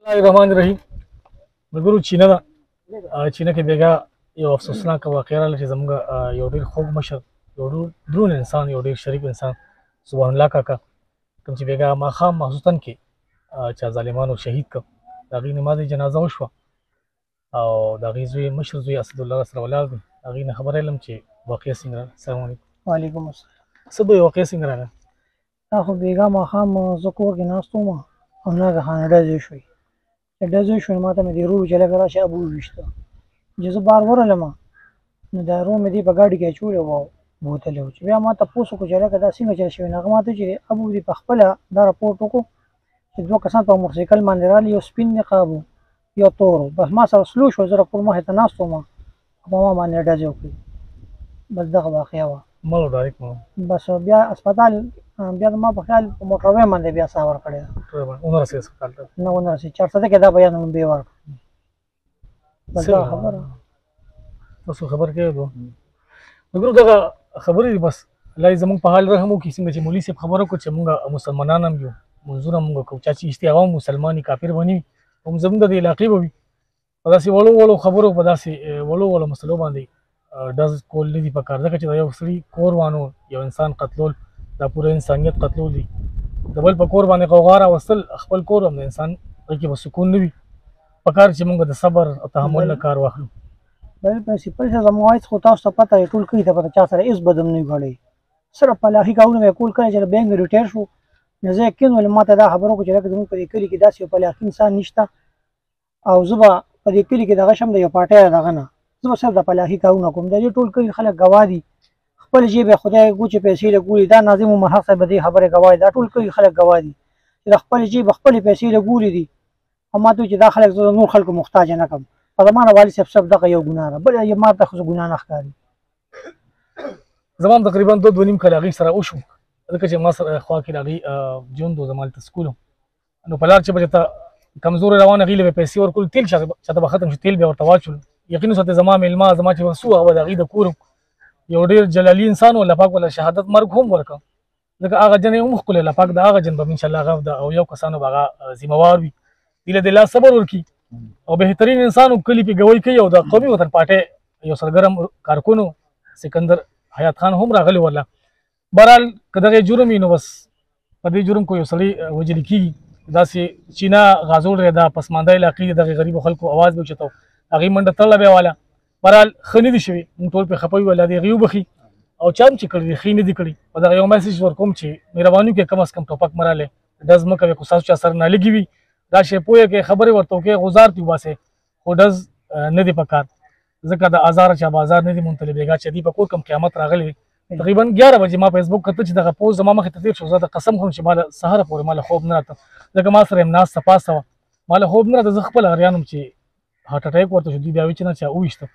الله الرحمن الرحیم مګرو چینه دا چینه کې بیګا یو افسوسناک واقعا راغله چې زموږ یو ډیر خوږ مشر یو درون انسان یو ډیر شریف انسان سبحان الله کاکا کوم چې بیګا ما خام مخصوصن کې چې ظالمانو شهید کړ دا غي نماز جنازه وشو او دا غي زوی مشر زوی اسد الله سره ولاړ دی هغه نه خبره لم چې واقعي څنګه السلام علیکم وعلیکم السلام سبا واقعي څنګه راغله دا خو بیګا ماښام زه کور کې ناست وم او ناګهانه ډزې شوې چې ډزې شوې ما ته مې د ورور چې لږ راشه ابو وویشته چې زه بار ورغلم نو دا ورور مې دې په ګاډي کې اچولی و او بوتلی و چې بیا ما تپوس وکړو چې هلکه دا څنګه چل شوی نو هغه ما ته چې ابو دې په خپله دا رپورټ وکړو چې دوه کسان په موټرسایکل باندې رالي یو سپین نقاب و یو تور بس ما سره سلو شو زه کور مخې ته ناست وم په ما باندې ډزې وکړې بس دغه واقعه وه مړو ډایرکټ مړو بس بیا هسپتال بیا ما په خیال په موټر وې باندې بیا ساه ورکړې ونه رسېد هسپتال ته نه ونه رسېد چارسده کې دا بیان هم بې ورکړ بس دا خبره تاسو خبر کړی دوه نګرو دغه خبرې دي بس الله یې زموږ په حال رحم وکړي څنګه چې مولوي صاحب خبره وکړه چې موږ مسلمانان هم یو منظوره موږ کوو چا چې اشتي هغه هم مسلماني کافر به نه وي هم زموږ د علاقې به وي په داسې وړو وړو خبرو په داسې وړو وړو مسلو باندې ډز کول نه دي پکار ځکه چې دا یو سړي کور وانو یو انسان قتلول دا پوره انسانیت قتلول دي د بل په کور باندې غوغا راوستل خپل کور هم د انسان پکې به سکون نه وي پکار چې موږ د صبر او تحمل نه کار واخلو بل پرنسپل شه زموږ وایس خو تاسو ته پته ټول کوي ته پته چا سره هیڅ بدم نه غړي صرف په لاخي کارونه مې کول کړی چې بینګ ریټایر شو نو زه یقین ولې ماته دا خبرو کو چې لکه زموږ په دې کلي کې داسې یو په لاخي انسان نشته او زه به په دې کلي کې دغه شم د یو پارټۍ دغه نه زه به صرف د په لاخي کارونه کوم د دې ټول کلي خلک ګواه دي خپل جیب خدای ګوچې پیسې لګولي دا ناظم عمر حق صاحب دې خبره ګواه دا ټول کلي خلک ګواه دي چې د خپل جیب خپل پیسې لګولي دي او ما ته چې دا خلک زه نور خلکو محتاج نه کوم په زمانه والي صاحب صاحب دغه یو ګناه ده بل یې ما ته خو ګناه نه ښکاري زما تقریبا دوه دوه نیم کاله هغوی سره وشو ځکه چې ما سره خوا کې د هغوی ژوند و زما هلته سکول نو په لار چې به ته کمزورې روانه هغوی له به پیسې ورکول تیل چاته به ختم شو تیل به ورته واچول یقیني ساته زما میلمه زما چې څو هغه به د هغوی د کور یو ډېر جلالي انسان و الله پاک وله شهادت مرګ هم ورکړه ځکه هغه جن هم خپل الله پاک دا هغه جن به ان شاء الله غو دا او یو کسانو به ذمہ وار وي دله د لا صبر ورکی او بهترین انسانو کلی په گوي کوي او د قومي وطن پارټي یو سرګرم کارکونو سکندر حیات خان هم راغلی ولا برال کداغه جرم نو بس په دې جرم کو یو سړی وجل کیږي دا سي چینا غازول ردا پسمانده علاقې دغه غریب خلکو आवाज وچتو هغه منډه تړل به والا برال خنه دي شوی مون ټول په خپوي ولا دي غيو بخي او چام چې کړی خې نه دي کړی په دا یو میسج ورکوم چې مهرباني کې کم اس کم ټوپک مراله دز مکه کو ساس چا سر نه لګي وي دا شی پوهه کې خبره ورته کې غزار تی واسه خو دز نه دي پکار ځکه د آزار چا بازار نه دي مونته بیګا چې دی په کور کم قیامت راغلی تقریبا 11 بجې ما فیسبوک کته چې دغه پوز زما مخ ته تیر شو زه د قسم خورم چې مال سحر پورې مال خوب نه راته ځکه ما سره امناس تپاسه مال خوب نه راته زه خپل غریانم چې هارت اټیک ورته شو دوی بیا وی چې نه چا وویشته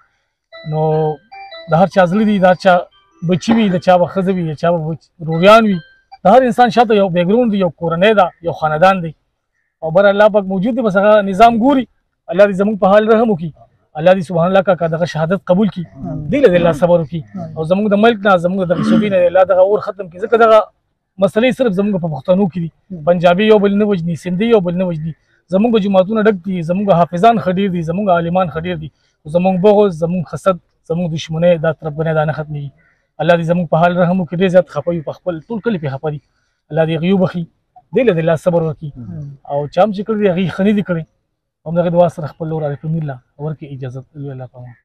نو د هر چا زړه دی د هر چا بچی وي د چا به ښځه وي د چا به روریان وي د هر انسان شاته یو بیګرونډ دی یو کورنۍ ده یو خاندان دی او بر الله پاک موجود دی بس هغه نظام ګوري الله دې زموږ په حال رحم وکړي الله دې سبحان الله کا دغه شهادت قبول کړي دې له الله صبر وکړي او زموږ د ملک نه زموږ د صوبې نه الله دغه اور ختم کړي ځکه دغه مسلې صرف زموږ په پښتنو کې دي پنجابي یو بل نه وجني سندي یو بل نه وجني زموږ جماعتونه ډک دي زموږ حافظان خډیر دي زموږ عالمان خډیر دي زموږ بغض زموږ حسد زموږ دشمنه دا تربګنه دا نه ختمي الله دې زموږ په حال رحم وکړي ډېر زیات خپه یو په خپل ټول کلی په خپه دي الله دې غيو بخي دې له الله صبر وکړي او چام چې کړی هغه خني دي کړی همدغه دعا سره خپل لور عارف مله ورکه اجازه الله پامه